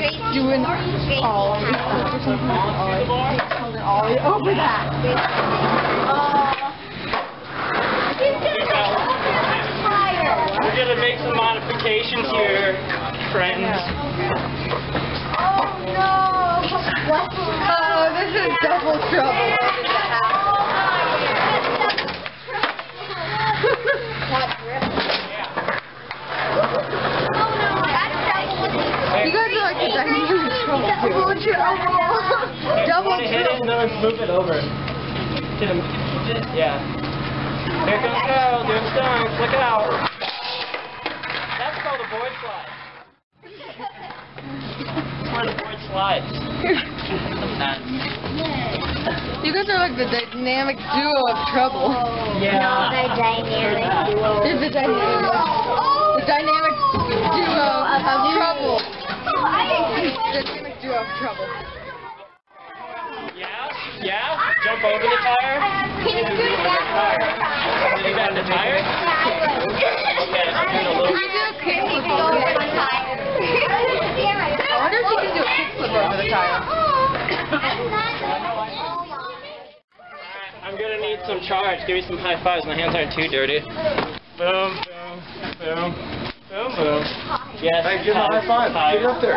question. Did like do an ollie or something like an ollie? Hold an ollie over that. We're gonna make some modifications here, friends. Oh, oh this is double trouble. You guys are like the dynamic trouble. Double Want to hit it and then move it over. Hit. Yeah. Here comes Kyle doing stunts. Look out. That's called a board slide. That's where the board slides. Sometimes. You guys are like the dynamic duo of trouble. Yeah. You're the dynamic, the dynamic duo of oh. trouble. Dynamic duo of trouble. Yeah? Yeah? Jump over the tire? Can you do that? You got the tire? Okay, I'm doing a little. Can you do a kickflip over the tire? I wonder if you can do a kickflip over the tire. I'm gonna need some charge. Give me some high fives. My hands aren't too dirty. Boom, boom, boom, boom, boom. Yes. Hey, give him a high five. tire. Get up there.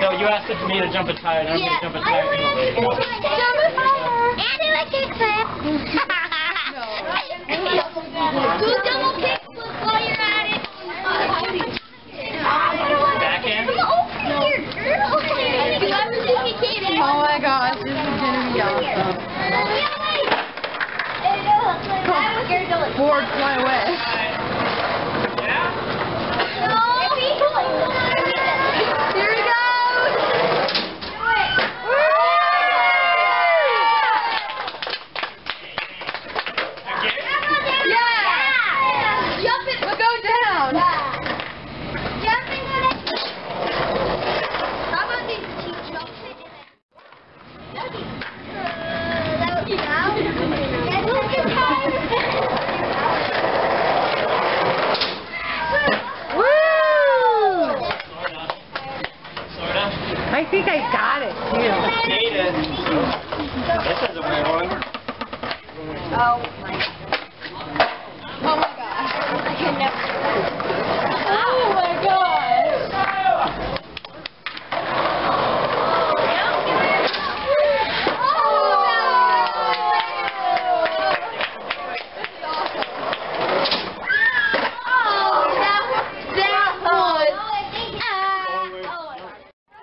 No, you asked me to jump a tire, and I'm gonna jump a tire. Do a double kickflip while you're at it. Back in. Come over here, girl. You ever see me kidding? Oh my gosh, this is gonna be awesome. Board fly away. Here he goes. Yeah. Jump it. We'll go down. Jump into it. How about these two jump it in it? That would be, uh, that would be loud. That would be loud. Woo! Sorta. I think I got it too. Made it. This is a weird one. Oh Oh my gosh. I can never. Oh my gosh.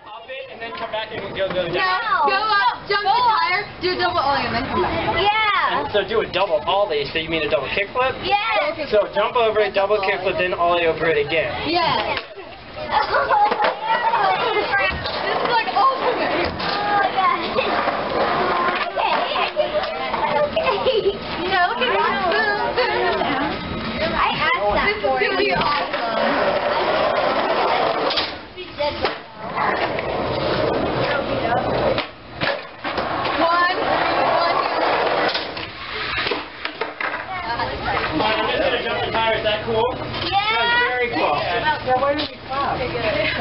Pop it and then come back and go go down. Go up, jump the tire, do a double ollie, and then come back. Yeah. So do a double ollie. So you mean a double kickflip? Yeah. So jump over it, double kickflip, then ollie over it again. Yeah.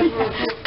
Gracias.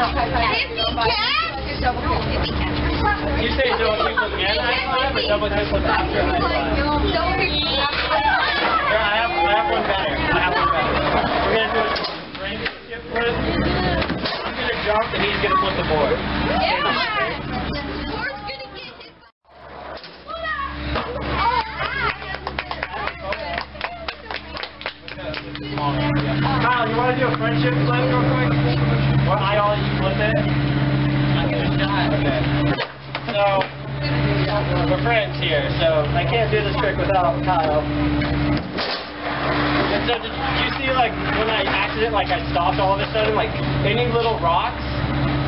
You say with and high five or double kick with after high five? I have, one better. We're gonna do a flip. I'm gonna jump and he's gonna flip the board. Kyle, you wanna do a friendship flip? Or I all you flip it? Okay. So, we're friends here, so I can't do this trick without Kyle. And so did you see like when I accident like I stopped all of a sudden like any little rocks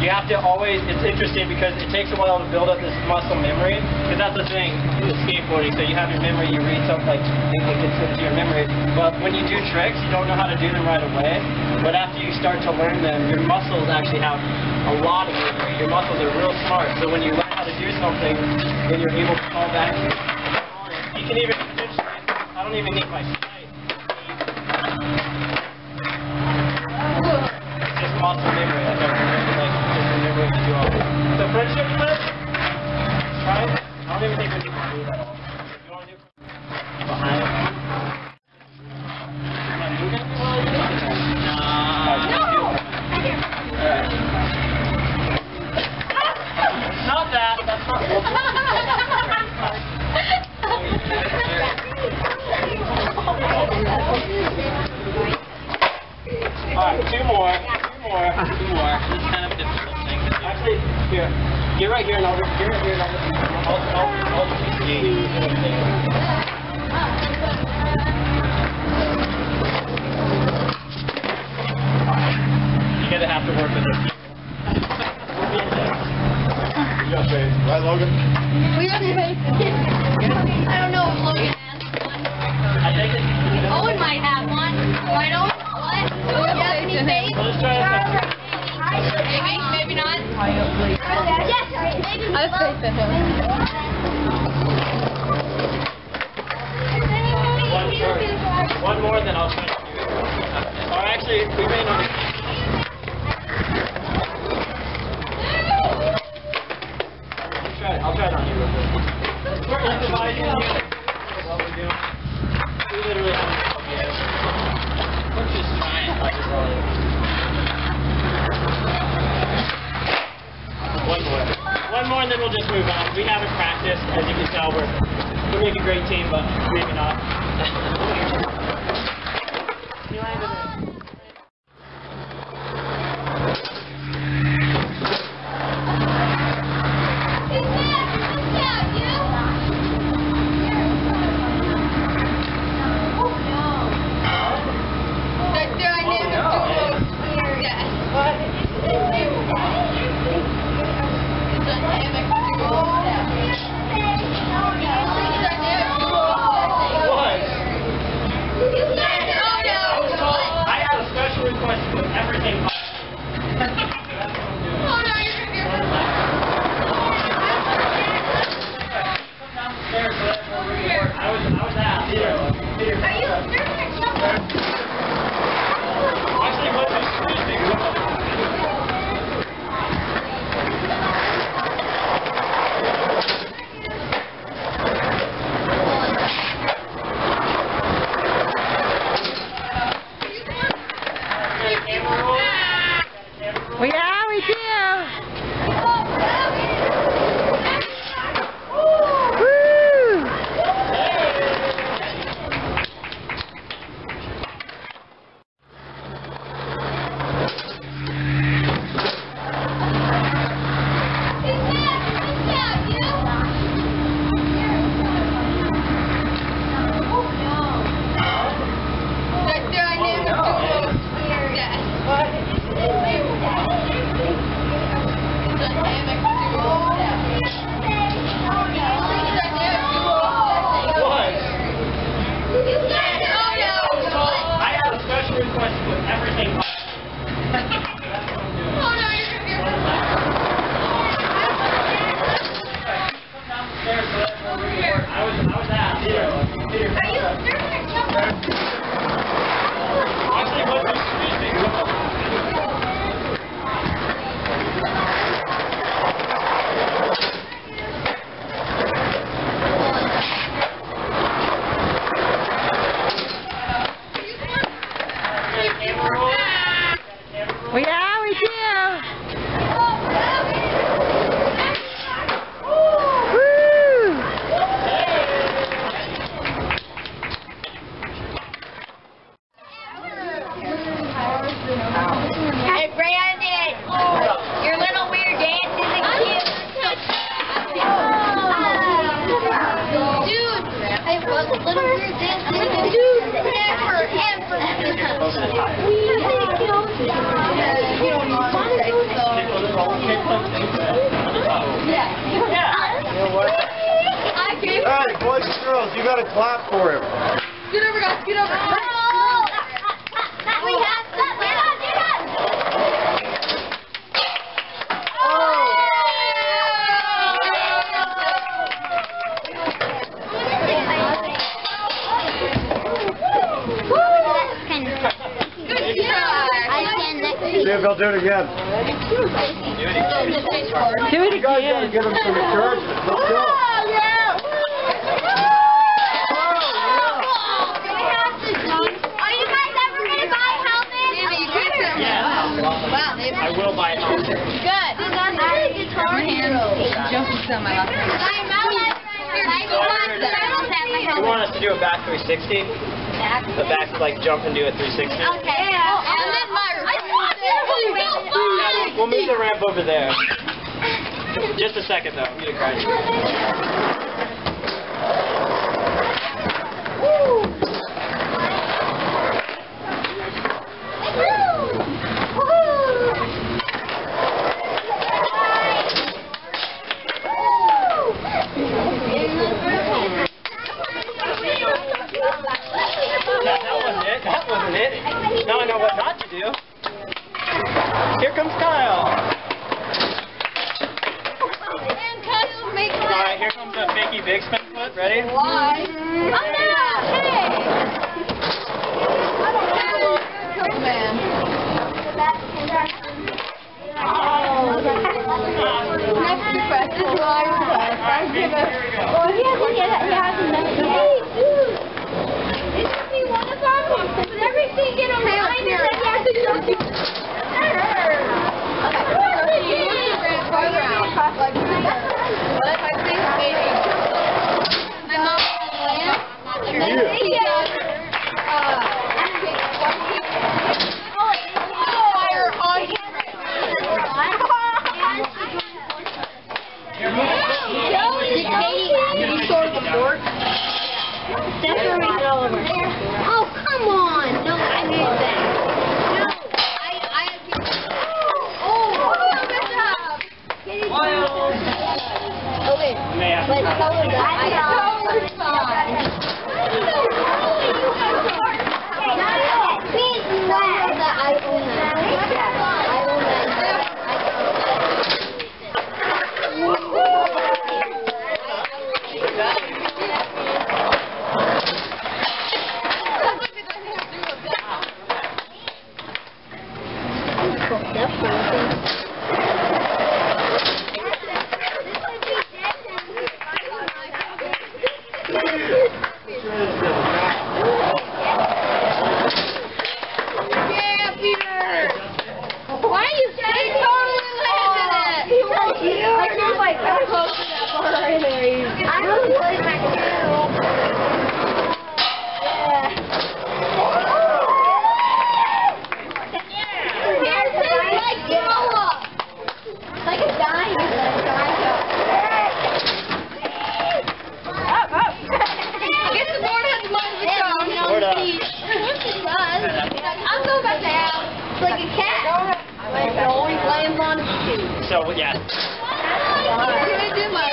you have to always it's interesting because it takes a while to build up this muscle memory because that's the thing with skateboarding. So you have your memory you read something like it gets into your memory. But when you do tricks you don't know how to do them right away. But after you start to learn them your muscles actually have a lot of memory. Your muscles are real smart. So when you learn do something then you're able to call back you can even I don't even need my sight just memory. Like just do all. So, friendship flip. Try it. I don't even think we need to do that We just move on. We haven't practiced, as you can tell. We're, we make a great team, but maybe not. We'll move the ramp over there. Just a second, though. Going to cry. Woo! That's where we all of our Oh, come on! No, I need that. No, I, I Oh, oh I messed up. Okay, Man. let's color that. So, yeah. I'm going do my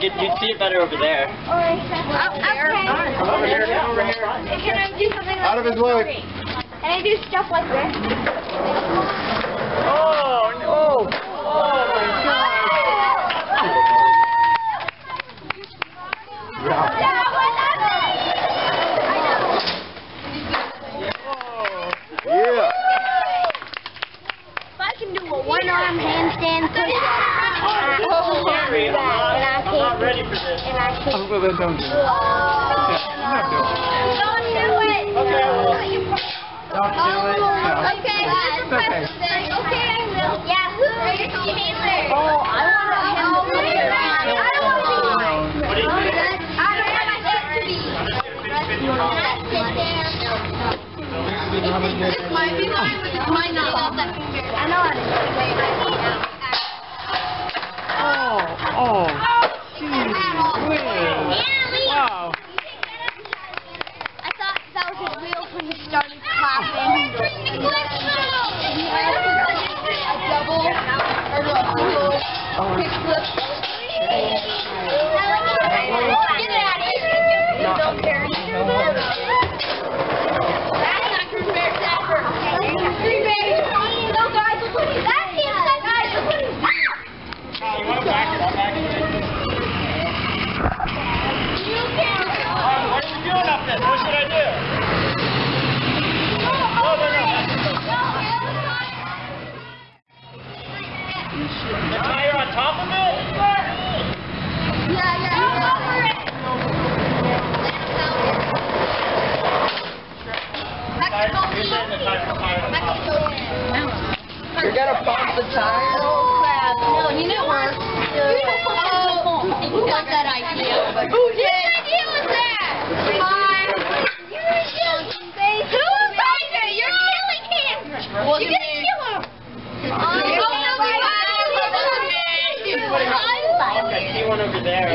get, you'd see it better over there. Oh, okay. Over here, over here. Can I do something like Out of his way. Can I do stuff like this? Oh, no. Oh, well, then don't do it. Yeah, no, do it. Don't do it. Okay, I will. Don't do it. No. Okay, it's okay. Okay, I will. Yeah, who is the answer? Oh, I want to help you. I might be mine, but it might not. I know how to do it. Oh, oh. Oh. You're gonna pop the tire? Oh crap. No, you know what? Who got that idea? Who did? Whose idea was that? You're killing him. Tiger? You're killing. You're kill him. Oh, no, oh, we got it. Okay, see one over there.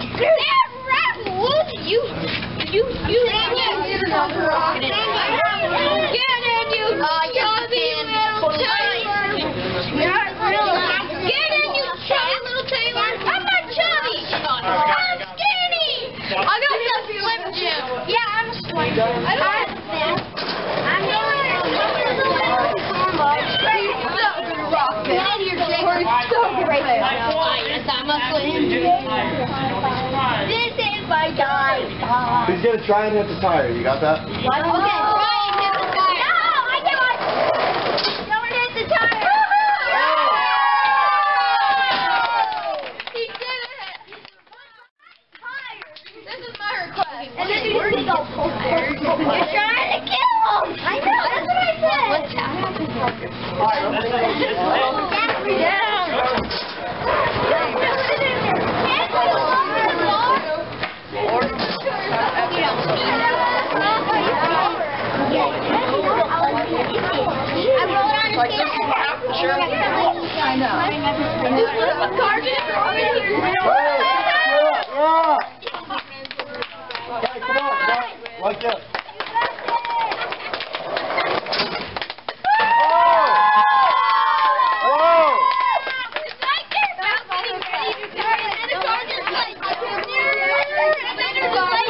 You, you, you, Get in, you chubby little Taylor. Get in, you chubby little Taylor. I'm not chubby. I'm skinny. I got the Slim Jim. Yeah, I'm slim. I don't have that. I'm Get in here, Jake. We're so great. Yes, I'm a Slim Jim. This is my guy. He's gonna try and hit the tire. You got that? Okay, try and hit the tire. No, I can't. Don't hit the tire. He did it. This is my request. And then you just go. You're trying to kill him. I know. That's what I said. What's happening? Down. I know. Hey, yeah, yeah. Hey, come on, come on. Like this. Whoa!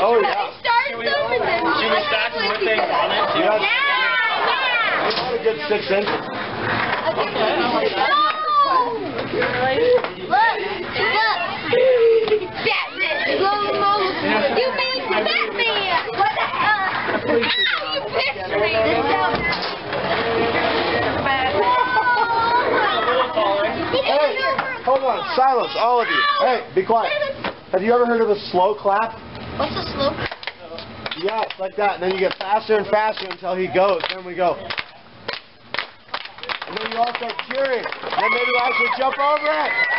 Oh, yeah. Should we stack more things on it? You too? got, you got a good six inches. A little taller. Hey, hold on, silence, all of you. Hey, be quiet. Have you ever heard a slow clap? What's the? Yeah, it's like that. And then you get faster and faster until he goes. Then we go. And then you all start cheering. Then maybe we'll actually jump over it.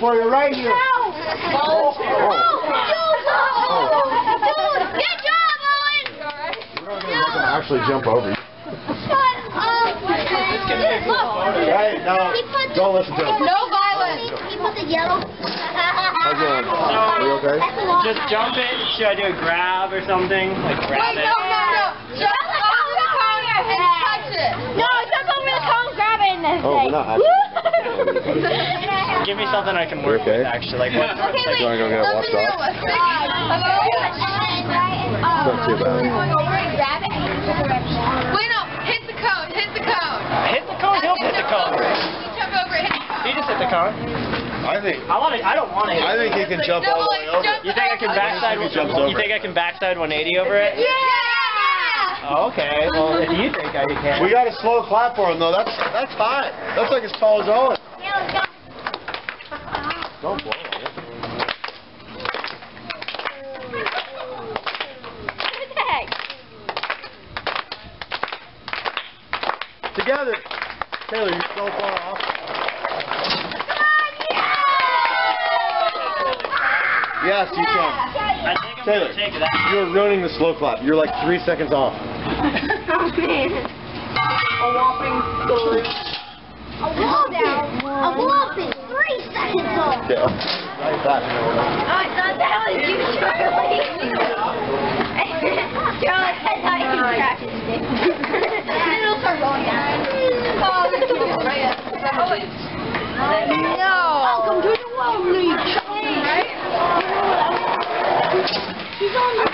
For you right here. Oh. We're not gonna make him actually jump over you. Hey, no, don't listen to him. No violence. He put the yellow. Again, are you okay? Just jump it. Should I do a grab or something? Like grab Wait, it? no, no, no. Jump over the cone and touch it. No, jump over the cone, grab it, and then Oh, we're not actually. Give me something I can work Okay. with, actually. Like what? Okay, wait. Uh, you wanna go get it washed off? Something Not too bad. Grab it. Wait, no. Hit the cone. Hit the cone. Hit the cone. He'll hit the cone. You jump over it. Hit the cone. He just hit the cone. I think, I want to. I don't want to. I think he can jump all the way over. You think I can backside? He jumps over You think I can backside 180 over it? Yeah! Oh, okay. Well, if you think I can. We got a slow clap for him though. That's that's fine. That's like as tall as Owen. Yeah, let's go. Don't blow on it. Together. Taylor, you're so far off. Yes, you can. I think I'm Taylor, gonna take you're ruining the slow clap. You're like three seconds off. A whopping three. A whopping, a whopping three seconds off. Yeah. Back. I thought that was you, Charlie. Charlie, I thought you practiced it. then it'll start rolling down. Oh, this is right No. Welcome to the World League. Right? He's on the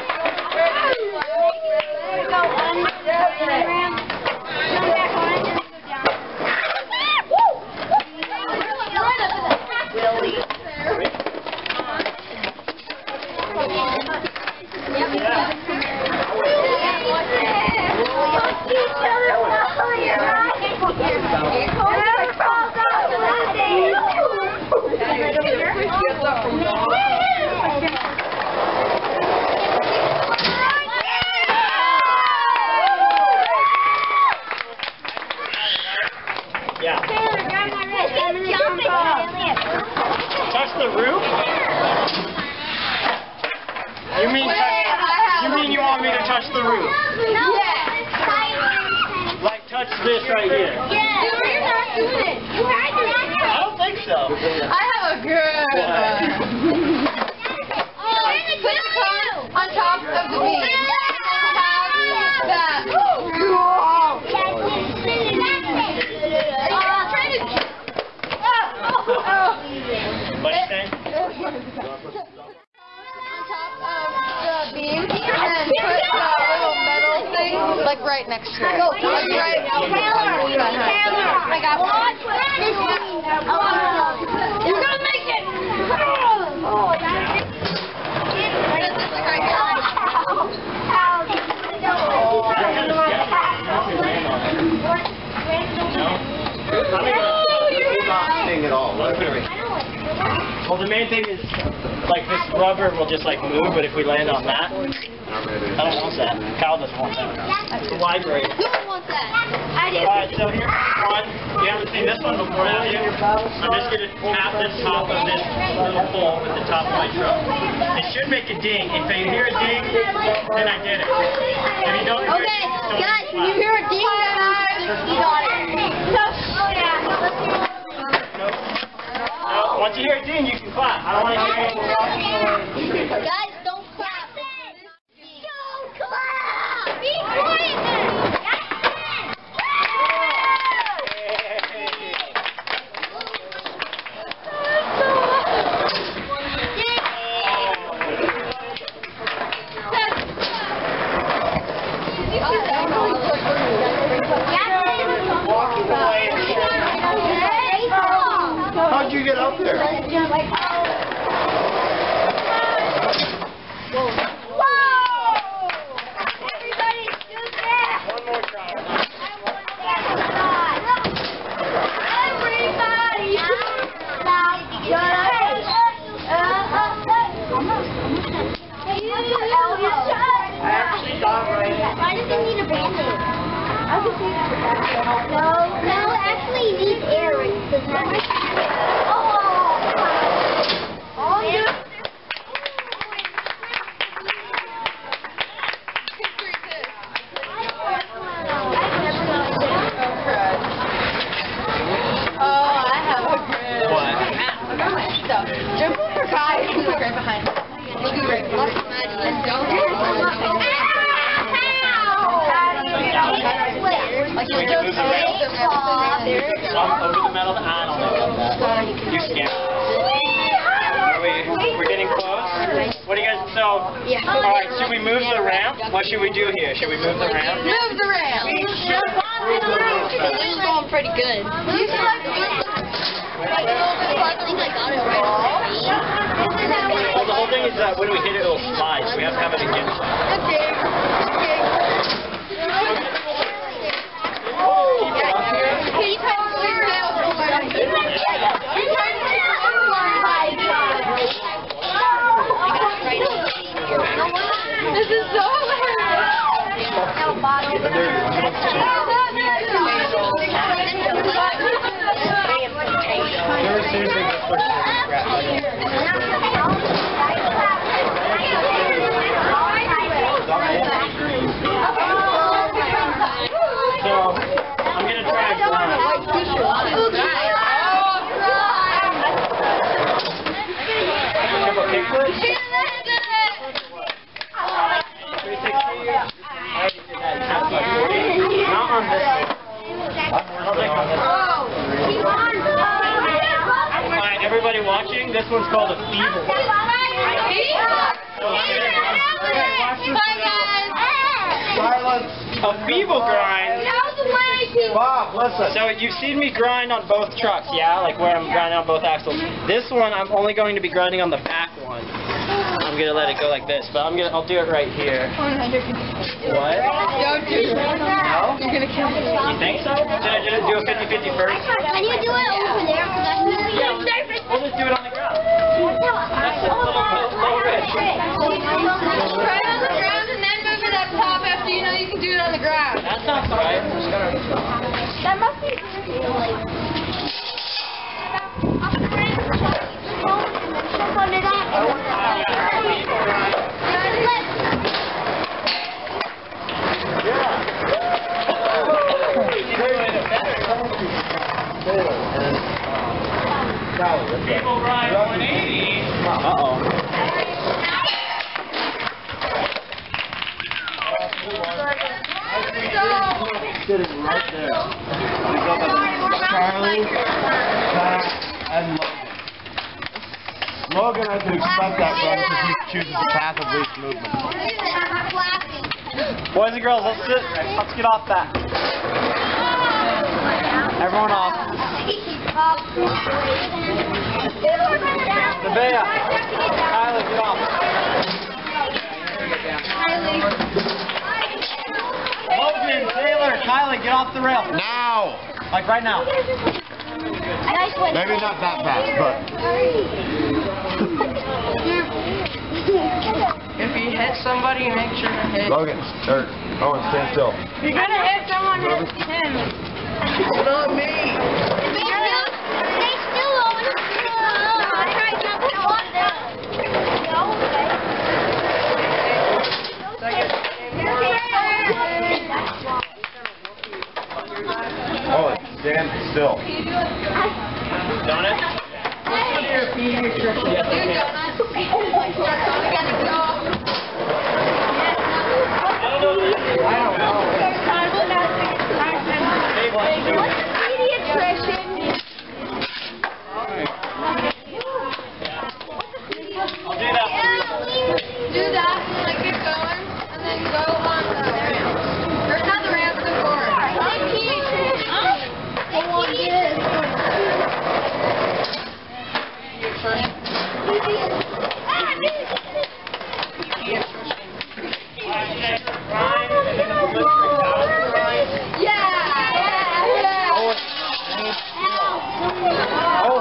Go on the ramp. Come back on it and go down. Woo! Right up to the top. Willie. Yeah. Touch the roof? You mean touch, you mean you want me to touch the roof? Like touch this right here? I don't think so. I have a good one. Put the cone on top of the beam. Have that. What do you think? on top of the beam and put the little metal thing to it. Like right I got one. You're gonna make it! Sing at all. Well, the main thing is, like, this rubber will just, like, move, but if we land on that, I don't want that. Kyle doesn't want that. It's the library. Who wants that? I do. Alright, so here's one. You haven't seen this one before, have you? I'm just going to tap the top of this little pole with the top of my truck. It should make a ding. If you hear a ding, then I did it. If you don't hear Okay, just don't guys, clap. you hear a ding? You got it. Oh, yeah. Nope. No, once you hear a ding, you can clap. I don't want to hear anything. Guys, pretty good. You should like like a little bit farther. Well, the whole thing is that when we hit it, it'll slide. So we have to have it against. us. Okay. Okay. Can you tell us where it This is so Never Thank you. Alright, everybody watching, this one's called a feeble. Bye, guys. Silence. A feeble grind. Bob, listen. So you've seen me grind on both trucks, yeah? Like where I'm grinding on both axles. This one, I'm only going to be grinding on the back one. I'm gonna let it go like this, but I'm gonna, I'll do it right here. What? Don't do it. No? You're gonna kill me. You think so? Should I just do a 50-50 first? Can you do it over there? Yeah, we'll just do it on the ground. That's a little, little risk. Try it on the ground and then move it up top after you know you can do it on the ground. That sounds right. That must be like. People grind 180. Uh-oh. Sitting right there. Charlie, Pat, and Logan. Logan, I can expect that from because he chooses the path of least movement. Boys and girls, let's sit. Let's get off that. Everyone off. Nevaeh. Kylie, get off. Logan, Taylor, Kylie, get off the rail. Now! Like right now. Maybe not that fast, but If you hit somebody, make sure to hit. Logan, or oh, Owen, stand still. You're gonna hit someone, hit him. Not me! Stay still, Owen. I tried not to want Owen, stand still. Donut? I don't know. Hey, what's you doing? Pediatrician. I'll do that one. Do that and like get going, and then go on the ramp. Or not the ramp, the board. Grind, and then we'll go through thousand grind. Yeah. Owen, oh,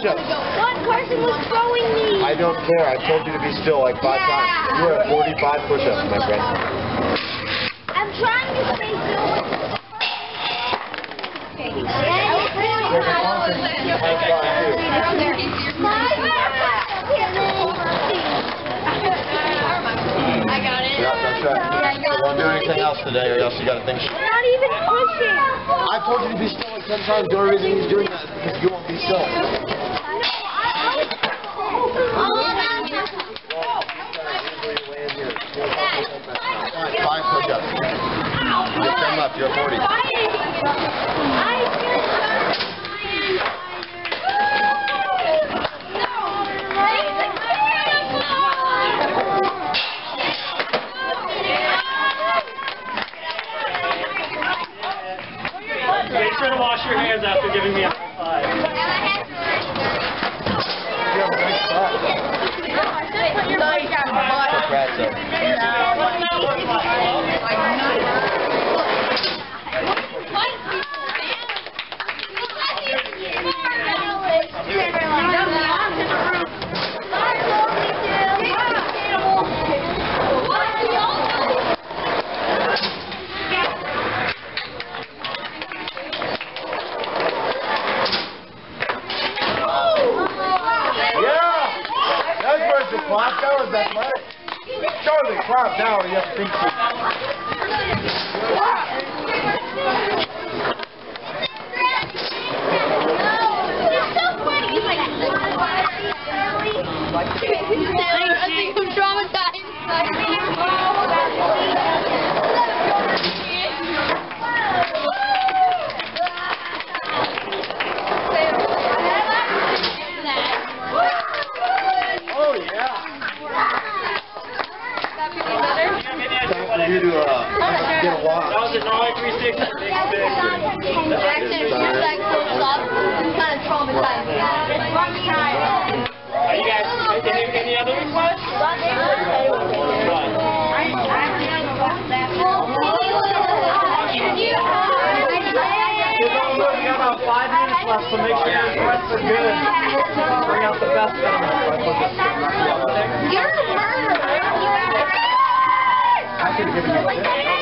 ten. One person was throwing me. I don't care. I told you to be still like five times. You're at 45 push-ups, my friend. I'm trying to stay still. I got it. Yeah. Don't do anything else today or else you gotta think. Not even pushing. I told you to be still like 10 times. The only reason he's doing that is because you won't be still. Five push-ups. You get 10 left. You're at 40. Make sure to wash your hands after giving me a high five. You have a nice spot. So Brad said. Yeah! That's where's the clock. That was athletic. Charlie, clap now Obrigado.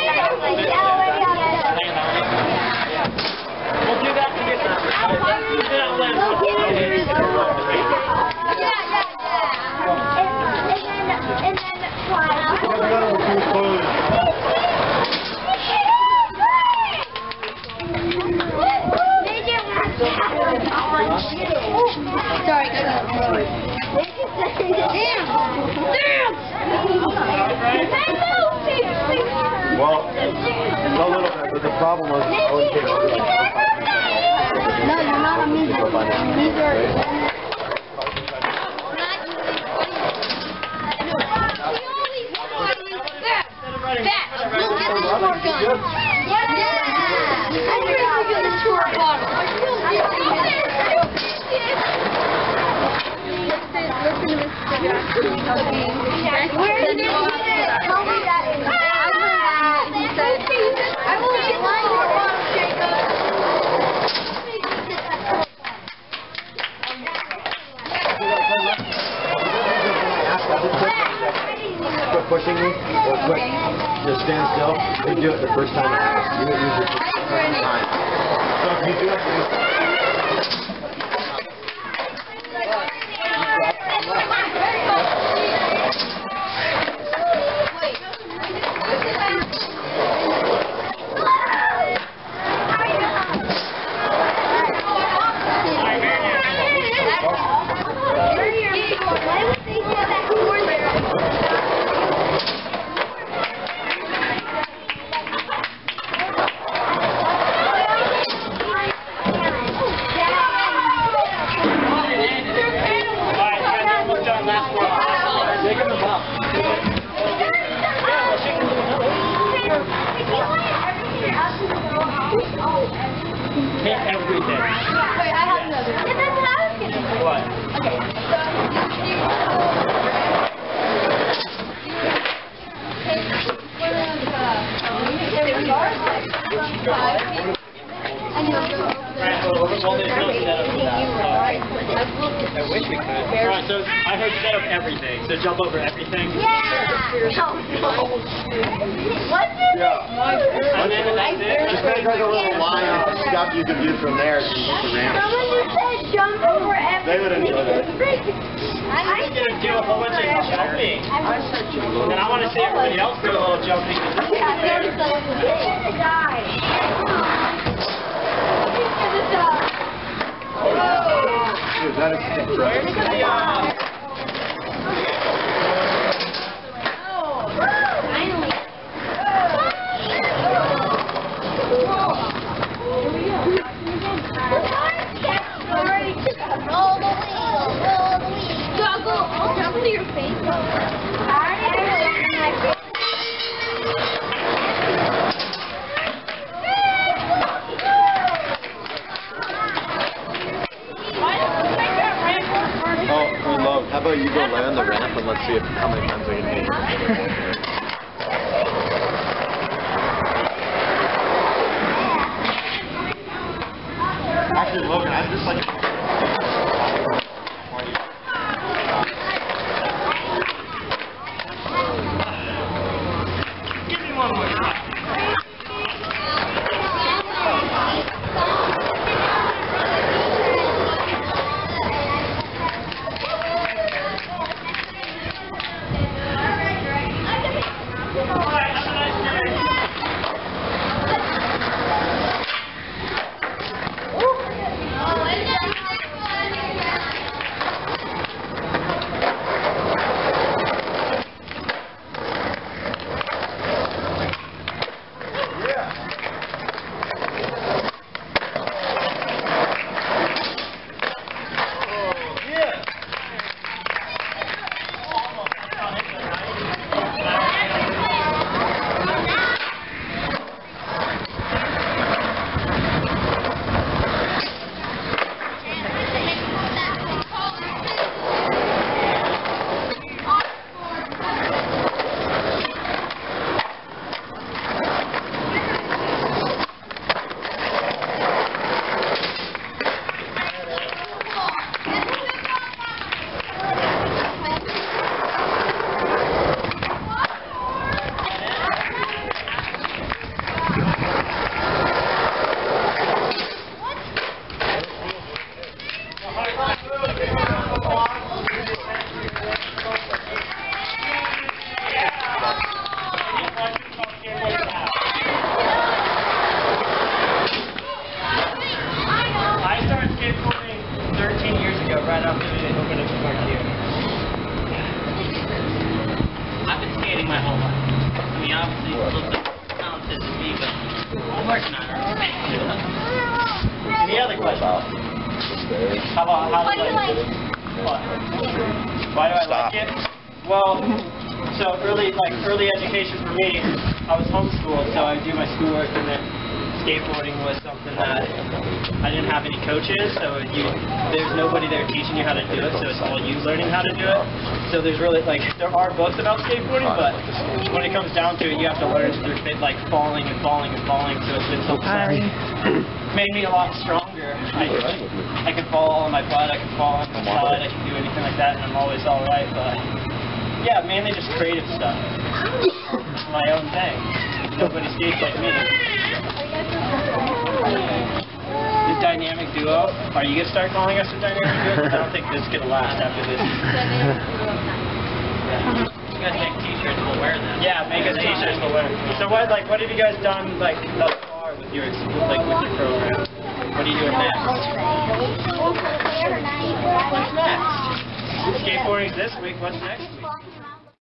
the problem was... No, you know how many... These are... do it the first time. You don't use it the first time. So if you do it Do a whole bunch of jumping. And I want to see everybody else do a little jumping. That is correct. You go lay on the ramp and let's see if, how many times I can hit you. Actually, Logan, I just like... How about how What do you like? What? Why do I Stop. like it? Well, so early, like early education for me, I was homeschooled, so I would do my schoolwork, and then skateboarding was something that I didn't have any coaches, so you, there's nobody there teaching you how to do it, so it's all you learning how to do it. So there's really like there are books about skateboarding, but when it comes down to it, you have to learn through like falling and falling and falling. So it's been so Hi. made me a lot stronger. I, I can fall on my butt, I can fall on my side, I can do anything like that, and I'm always all right. But yeah, mainly just creative stuff. My own thing. Nobody skates like me. The dynamic duo. Are you gonna start calling us a dynamic duo? 'Cause I don't think this is gonna last after this. You guys make t-shirts, we'll wear them. Yeah, make us t-shirts to wear. So what, like, what have you guys done, like, thus far with your, like, with your program? What are you doing next? What's next? Skateboarding's this week. What's next week?